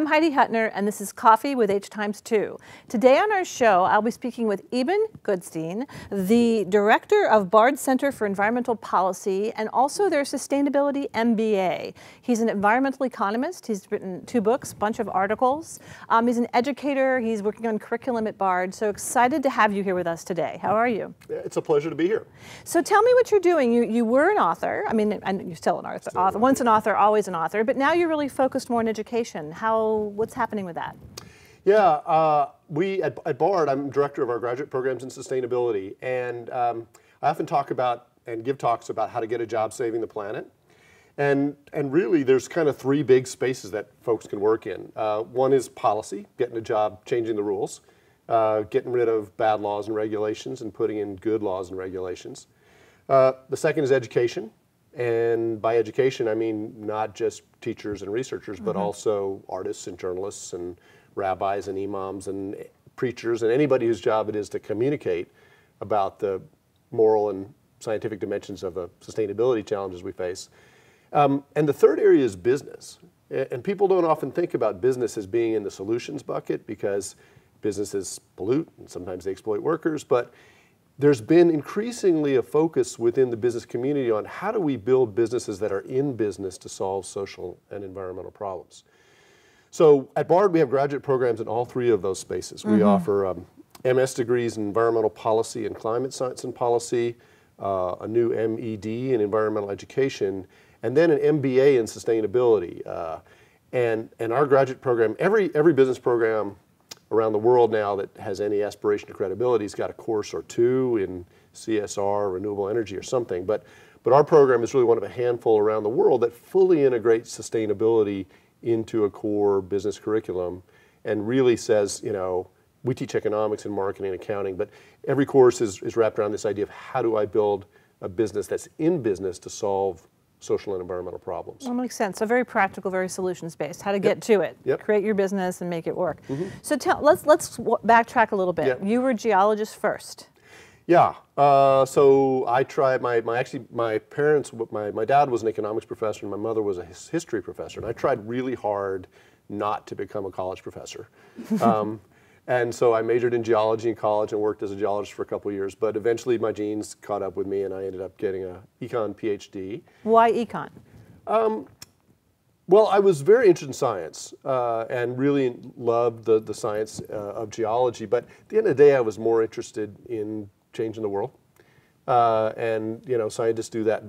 I'm Heidi Hutner, and this is Coffee with H Times 2. Today on our show, I'll be speaking with Eban Goodstein, the director of Bard Center for Environmental Policy and also their Sustainability MBA. He's an environmental economist. He's written two books, a bunch of articles. Um, he's an educator. He's working on curriculum at Bard. So excited to have you here with us today. How are you? It's a pleasure to be here. So tell me what you're doing. You, you were an author. I mean, and you're still an author. Still author. Once an author, always an author. But now you're really focused more on education. How what's happening with that? Yeah, uh, we at, at, Bard, I'm director of our graduate programs in sustainability, and um, I often talk about and give talks about how to get a job saving the planet. And, and really, there's kind of three big spaces that folks can work in. Uh, one is policy, getting a job, changing the rules, uh, getting rid of bad laws and regulations and putting in good laws and regulations. Uh, the second is education, and by education, I mean not just teachers and researchers, but mm-hmm. also artists and journalists and rabbis and imams and preachers and anybody whose job it is to communicate about the moral and scientific dimensions of the sustainability challenges we face. Um, and the third area is business. And people don't often think about business as being in the solutions bucket because businesses pollute and sometimes they exploit workers. But there's been increasingly a focus within the business community on how do we build businesses that are in business to solve social and environmental problems. So at Bard, we have graduate programs in all three of those spaces. Mm-hmm. We offer um, MS degrees in environmental policy and climate science and policy, uh, a new MED in environmental education, and then an MBA in sustainability. Uh, and, and our graduate program, every, every business program around the world now that has any aspiration to credibility has got a course or two in CSR, renewable energy, or something. But, but our program is really one of a handful around the world that fully integrates sustainability into a core business curriculum and really says, you know, we teach economics and marketing and accounting, but every course is, is wrapped around this idea of how do I build a business that's in business to solve social and environmental problems. That makes sense. So very practical, very solutions based. How to get to it. Yep. Create your business and make it work. Mm -hmm. So tell let's let's backtrack a little bit. Yep. You were a geologist first. Yeah. Uh, so I tried my, my actually my parents my, my dad was an economics professor and my mother was a history professor and I tried really hard not to become a college professor. Um, and so I majored in geology in college and worked as a geologist for a couple years. But eventually my genes caught up with me and I ended up getting a econ PhD. Why econ? Um, well, I was very interested in science uh, and really loved the, the science uh, of geology. But at the end of the day, I was more interested in changing the world. Uh, and, you know, scientists do that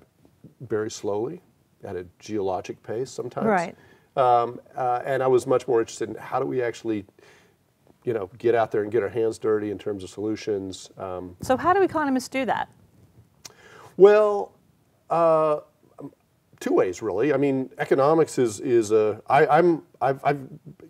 very slowly at a geologic pace sometimes. Right. Um, uh, and I was much more interested in how do we actually you know, get out there and get our hands dirty in terms of solutions. Um, so how do economists do that? Well, uh, two ways really. I mean, economics is is a I, I'm I've, I've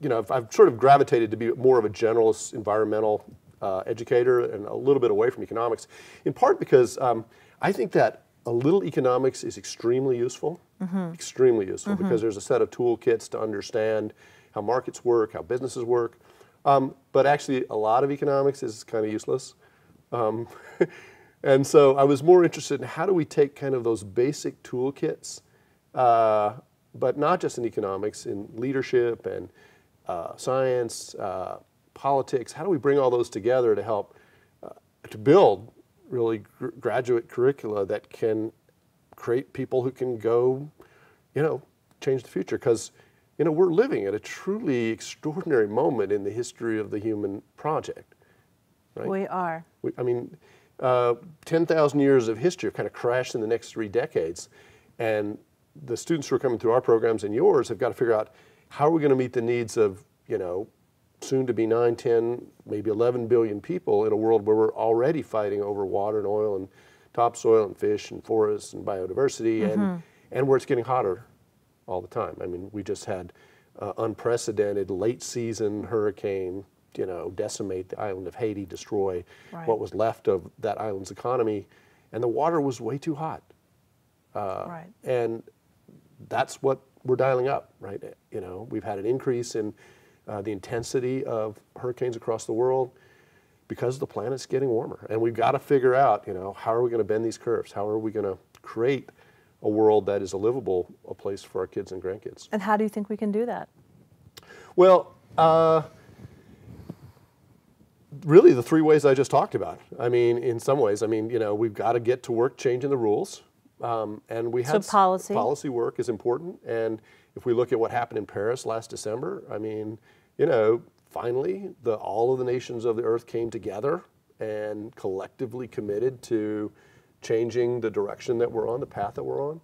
you know I've, I've, sort of gravitated to be more of a generalist environmental uh, educator and a little bit away from economics, in part because um, I think that a little economics is extremely useful, mm-hmm. extremely useful mm-hmm. because there's a set of toolkits to understand how markets work, how businesses work. Um, but actually, a lot of economics is kind of useless. Um, and so I was more interested in how do we take kind of those basic toolkits, uh, but not just in economics, in leadership and uh, science, uh, politics. How do we bring all those together to help uh, to build really gr graduate curricula that can create people who can go, you know, change the future? Because you know, we're living at a truly extraordinary moment in the history of the human project. Right? We are. We, I mean, uh, 10,000 years of history have kind of crashed in the next three decades. And the students who are coming through our programs and yours have got to figure out how are we going to meet the needs of, you know, soon to be 9, 10, maybe 11 billion people in a world where we're already fighting over water and oil and topsoil and fish and forests and biodiversity mm -hmm. and, mm-hmm. and where it's getting hotter all the time. I mean, we just had uh, unprecedented late season hurricane, you know, decimate the island of Haiti, destroy right. what was left of that island's economy, and the water was way too hot. Uh, right. And that's what we're dialing up, right? You know, we've had an increase in uh, the intensity of hurricanes across the world because the planet's getting warmer. And we've got to figure out, you know, how are we going to bend these curves? How are we going to create a world that is a livable a place for our kids and grandkids. And how do you think we can do that? Well, uh, really the three ways I just talked about. I mean, in some ways, I mean, you know, we've got to get to work changing the rules. Um, and we So have s- policy. policy work is important. And if we look at what happened in Paris last December, I mean, you know, finally, the all of the nations of the earth came together and collectively committed to changing the direction that we're on, the path that we're on.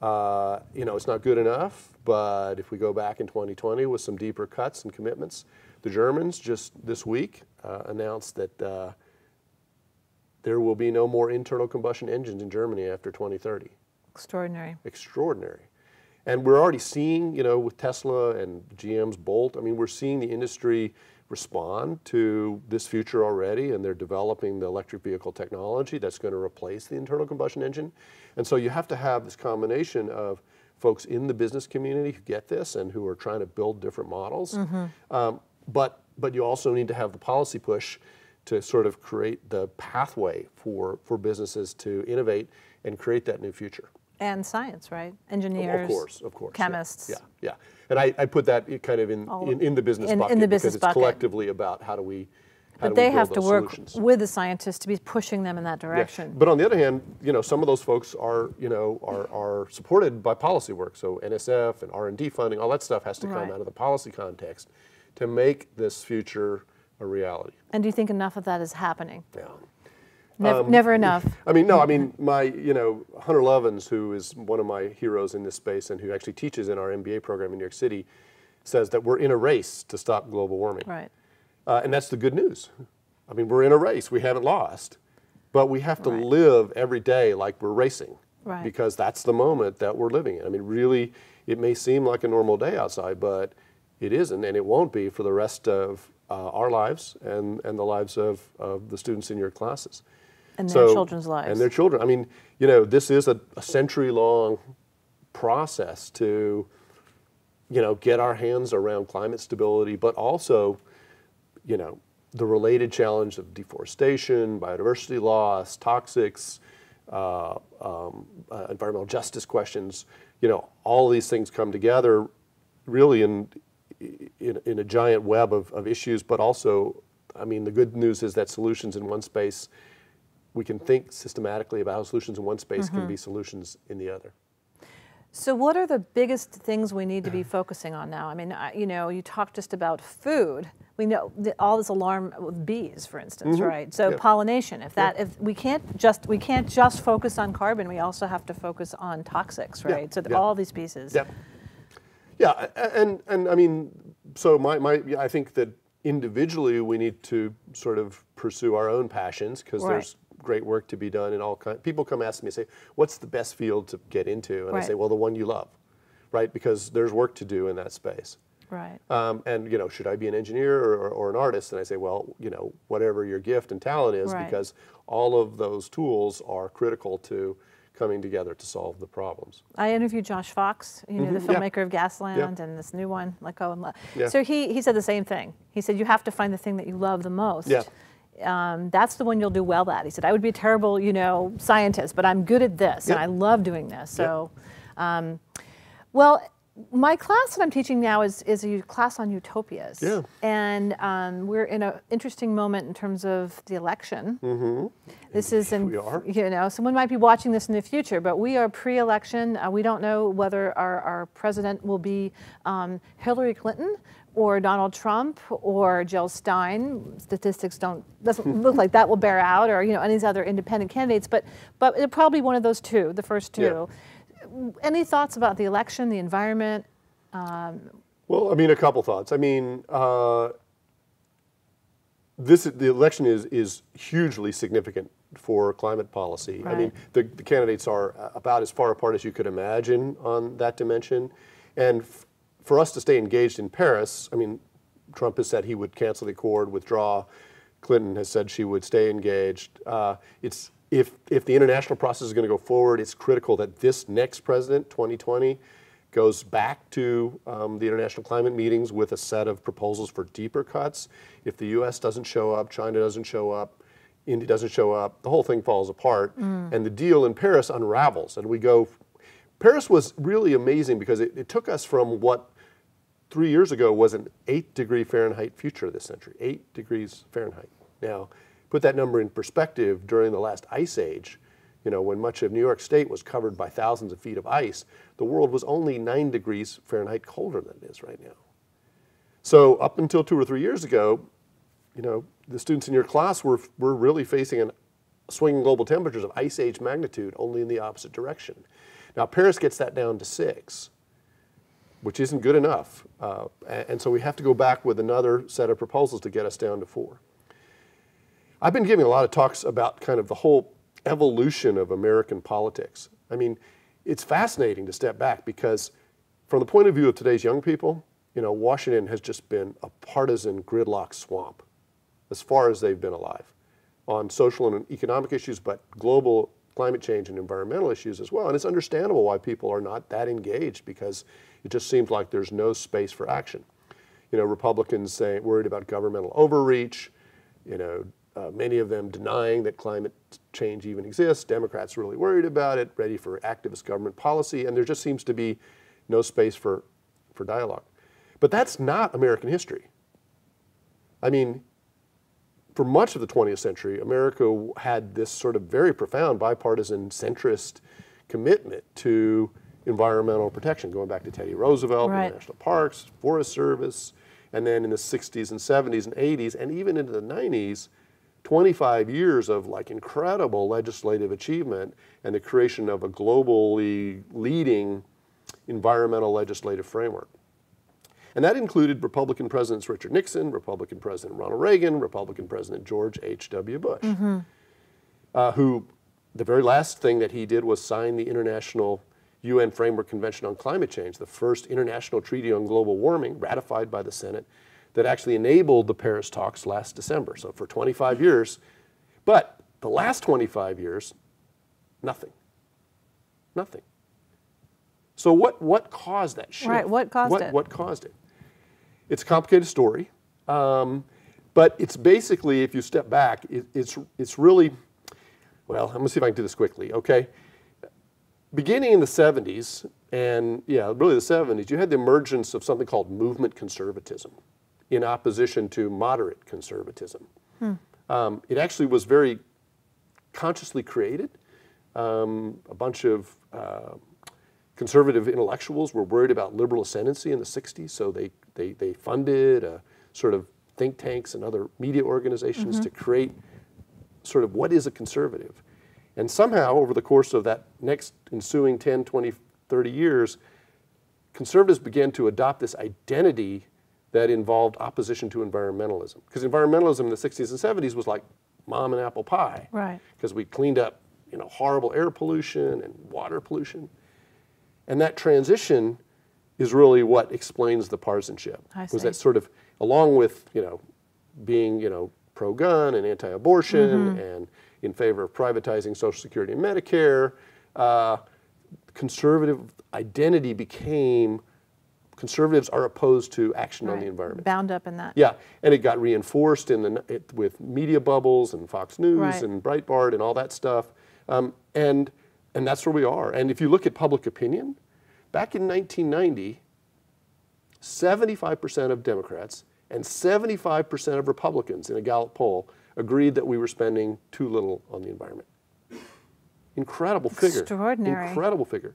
Uh, you know, it's not good enough, but if we go back in 2020 with some deeper cuts and commitments, the Germans just this week uh, announced that uh, there will be no more internal combustion engines in Germany after 2030. Extraordinary. Extraordinary. And we're already seeing, you know, with Tesla and GM's Bolt, I mean, we're seeing the industry respond to this future already, and they're developing the electric vehicle technology that's going to replace the internal combustion engine. And so you have to have this combination of folks in the business community who get this and who are trying to build different models. Um, but, but you also need to have the policy push to sort of create the pathway for, for businesses to innovate and create that new future. And science, right? Engineers. Of course, of course. yeah, Chemists. Yeah, yeah. And I, I put that kind of in, in, in the business in- in bucket the because business it's bucket. collectively about how do we, how But they have to work solutions. with the scientists to be pushing them in that Yeah. direction. But on the other hand, you know, some of those folks are, you know, are, are supported by policy work. So NSF and R&D funding, all that stuff has to come Right. out of the policy context to make this future a reality. And do you think enough of that is happening? Yeah. Never, Um, never enough. I mean, no, I mean, my, you know, Hunter Lovins, who is one of my heroes in this space and who actually teaches in our MBA program in New York City, says that we're in a race to stop global warming. Right. Uh, and that's the good news. I mean, we're in a race, we haven't lost, but we have to Right. live every day like we're racing. Right. Because that's the moment that we're living in. I mean, really, it may seem like a normal day outside, but it isn't, and it won't be for the rest of uh, our lives and, and the lives of, of the students in your classes And their So- children's lives. And their children. I mean, you know, this is a, a century long process to, you know, get our hands around climate stability, but also, you know, the related challenge of deforestation, biodiversity loss, toxics, uh, um, uh, environmental justice questions. You know, all these things come together really in, in, in a giant web of, of issues, but also, I mean, the good news is that solutions in one space we can think systematically about how solutions in one space can be solutions in the other. So, what are the biggest things we need to be focusing on now? I mean, I- you know, you talked just about food. We know the, all this alarm with bees, for instance, right? So, Mm-hmm. Pollination. If that, if we can't just we can't just focus on carbon, we also have to focus on toxics, right? So, yeah. all these pieces. Yep. Yeah, and and I mean, so my my I think that individually we need to sort of pursue our own passions because Right. there's great work to be done in all kind. People come ask me and say, "What's the best field to get into?" And I say, "Well, the one you love." Right? Because there's work to do in that space. Right. Um, and you know, should I be an engineer or, or, or an artist? And I say, well, you know, whatever your gift and talent is, Right. because all of those tools are critical to coming together to solve the problems. I interviewed Josh Fox, you know, the Mhm, yeah. filmmaker of Gasland and this new one, Let Go and Love. Yeah. So he, he said the same thing. He said, you have to find the thing that you love the most. Yeah. Um, that's the one you'll do well at. He said, I would be a terrible, you know, scientist, but I'm good at this and I love doing this. So, um, well, my class that I'm teaching now is, is a class on utopias. Yeah. And um, we're in an interesting moment in terms of the election. This is in, We are. you know, someone might be watching this in the future, but we are pre-election. Uh, we don't know whether our, our president will be um, Hillary Clinton or Donald Trump or Jill Stein. Statistics don't doesn't look like that will bear out, or you know, any of these other independent candidates. But but it'll probably one of those two, the first two. Any thoughts about the election, the environment? Well, I mean, a couple thoughts. I mean, uh, this the election is is hugely significant for climate policy. I mean, the, the candidates are about as far apart as you could imagine on that dimension, and for us to stay engaged in Paris, I mean, Trump has said he would cancel the accord, withdraw. Clinton has said she would stay engaged. Uh, it's if if the international process is going to go forward, it's critical that this next president, 2020, goes back to um, the international climate meetings with a set of proposals for deeper cuts. If the U.S. doesn't show up, China doesn't show up, India doesn't show up, the whole thing falls apart, and the deal in Paris unravels, and we go. Paris was really amazing because it, it took us from what three years ago was an eight degree Fahrenheit future of this century, eight degrees Fahrenheit. Now, put that number in perspective during the last ice age, you know, when much of New York State was covered by thousands of feet of ice, the world was only nine degrees Fahrenheit colder than it is right now. So up until two or three years ago, you know, the students in your class were, were really facing an swinging global temperatures of ice age magnitude only in the opposite direction. Now Paris gets that down to six, which isn't good enough. Uh, and so we have to go back with another set of proposals to get us down to four. I've been giving a lot of talks about kind of the whole evolution of American politics. I mean, it's fascinating to step back because from the point of view of today's young people, you know, Washington has just been a partisan gridlock swamp as far as they've been alive on social and economic issues, but global climate change and environmental issues as well. And it's understandable why people are not that engaged because it just seems like there's no space for action. You know, Republicans say worried about governmental overreach, you know, uh, many of them denying that climate change even exists. Democrats really worried about it, ready for activist government policy, and there just seems to be no space for, for dialogue. But that's not American history. I mean, for much of the 20th century, America had this sort of very profound bipartisan centrist commitment to environmental protection, going back to Teddy Roosevelt, right. national parks, Forest Service, and then in the 60s and 70s and 80s, and even into the 90s, 25 years of like incredible legislative achievement and the creation of a globally leading environmental legislative framework. And that included Republican Presidents Richard Nixon, Republican President Ronald Reagan, Republican President George H.W. Bush, mm-hmm. uh, who the very last thing that he did was sign the International UN Framework Convention on Climate Change, the first international treaty on global warming ratified by the Senate that actually enabled the Paris talks last December. So for 25 years, but the last 25 years, nothing. Nothing. So what, what caused that shift? Right, what caused what, it? What caused it? It's a complicated story, um, but it's basically, if you step back, it, it's, it's really, well, I'm gonna see if I can do this quickly, okay? Beginning in the 70s, and yeah, really the 70s, you had the emergence of something called movement conservatism in opposition to moderate conservatism. Hmm. Um, it actually was very consciously created. Um, a bunch of uh, conservative intellectuals were worried about liberal ascendancy in the 60s, so they, they, they funded uh, sort of think tanks and other media organizations mm-hmm. to create sort of what is a conservative. And somehow, over the course of that next ensuing 10, 20, 30 years, conservatives began to adopt this identity that involved opposition to environmentalism. Because environmentalism in the 60s and 70s was like mom and apple pie. Right. Because we cleaned up, you know, horrible air pollution and water pollution. And that transition is really what explains the partisanship. I was see. that sort of along with, you know, being, you know, pro-gun and anti-abortion mm-hmm. and in favor of privatizing Social Security and Medicare, uh, conservative identity became conservatives are opposed to action right. on the environment. Bound up in that. Yeah, and it got reinforced in the it, with media bubbles and Fox News right. and Breitbart and all that stuff, um, and and that's where we are. And if you look at public opinion, back in 1990, 75% of Democrats and 75% of Republicans in a Gallup poll agreed that we were spending too little on the environment. Incredible figure. Extraordinary. Incredible figure.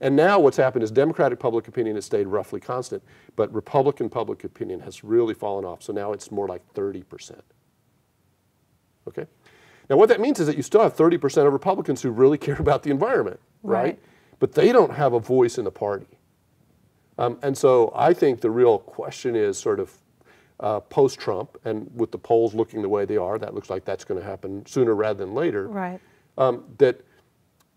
And now what's happened is Democratic public opinion has stayed roughly constant, but Republican public opinion has really fallen off. So now it's more like 30%. Okay? Now what that means is that you still have 30% of Republicans who really care about the environment, right? right? But they don't have a voice in the party. Um, and so I think the real question is sort of uh, post Trump, and with the polls looking the way they are, that looks like that's going to happen sooner rather than later. Right. Um, that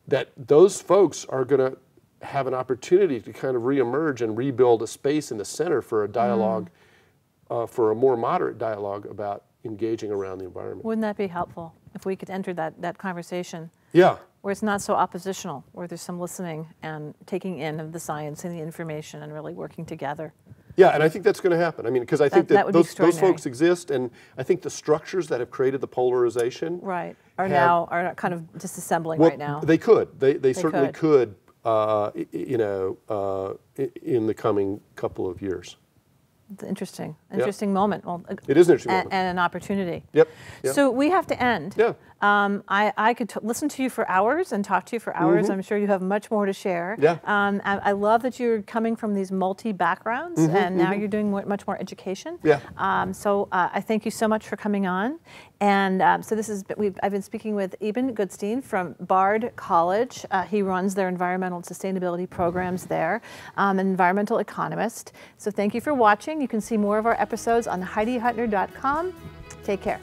that those folks are going to have an opportunity to kind of reemerge and rebuild a space in the center for a dialogue, mm. uh, for a more moderate dialogue about engaging around the environment. Wouldn't that be helpful if we could enter that, that conversation? Yeah. Where it's not so oppositional, where there's some listening and taking in of the science and the information and really working together. Yeah, and I think that's going to happen. I mean, because I think that, that those, those folks exist, and I think the structures that have created the polarization right are have, now are kind of disassembling well, right now. They could. They, they, they certainly could, could uh, you know, uh, in the coming couple of years. It's interesting, interesting moment. Well, it is an interesting and, moment. and an opportunity. Yep. yep. So we have to end. Yeah. Um, I, I could t- listen to you for hours and talk to you for hours. I'm sure you have much more to share. Yeah. Um, I, I love that you're coming from these multi backgrounds and now you're doing mo- much more education. Yeah. Um, so uh, I thank you so much for coming on. And um, so this is we've, I've been speaking with Eban Goodstein from Bard College. Uh, he runs their environmental sustainability programs there, um, an environmental economist. So thank you for watching. You can see more of our episodes on HeidiHutner.com. Take care.